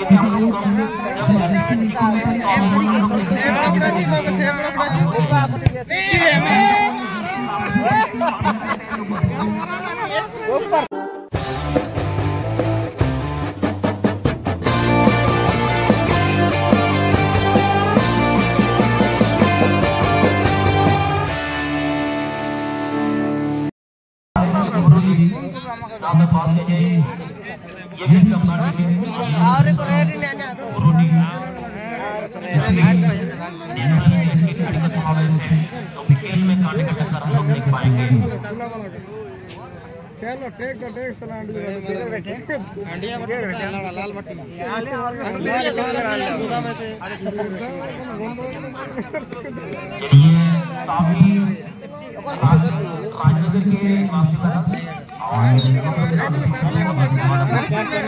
Terima Super. और को ready को और को तो। विकेट में काटे का टक्कर हम लोग देख पाएँगे चलो टेक द टेक सलाम अंडिया बट्टी लाल बट्टी चलिए काफ़ी राजनगर के निवासी और राजनगर प्रखंड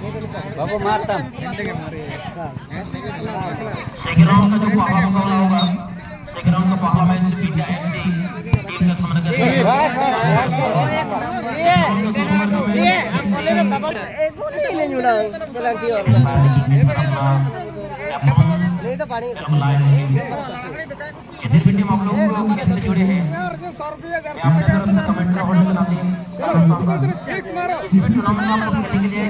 बाबू मारता सेकंड राउंड का जो पहला मुकाबला होगा सेकंड राउंड का पहला मैच पीटा एसटी टीम का सामना नहीं तो पानी इधर भी टीम आप लोग कैसे जुड़े हैं मैं आपके तरफ़ से कमेंट का हैं इस टूर्नामेंट में आप लोग खेलने के लिए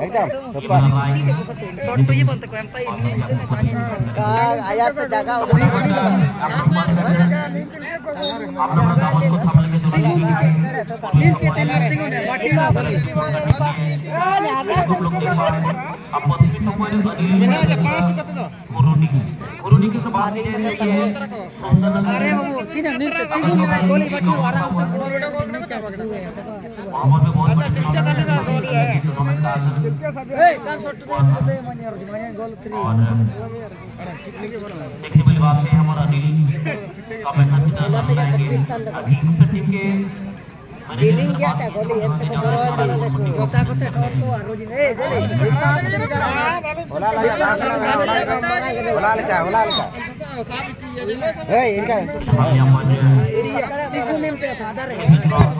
एकदम सुपर आया तो जगह उधर आप लोग का को थामने के दौरान लोग के पास आपस में तो कोई अनिल कोरोनी कोरोनी के सब बात अरे वो चिन्ह नहीं तो गोली बटी वाला वहाँ पर बहुत बड़ी टूर्नामेंट का और देखने वाली बात है हमारा टीम के डीलिंग क्या था गोली एक तक बरो है तो ने गोता को तो को रोज ने बोला लगा बोला लगा बोला लगा ए इनका एरिया सिकू में पे आधार है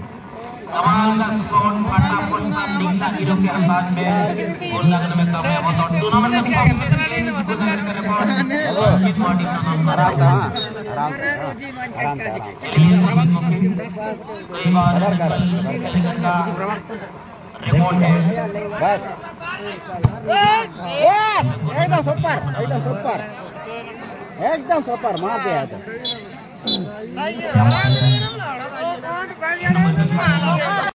तो आराम था आराम आराम कई बार रिमोट है बस एकदम सुपर एकदम सुपर एकदम सुपर मार दिया तो नंबर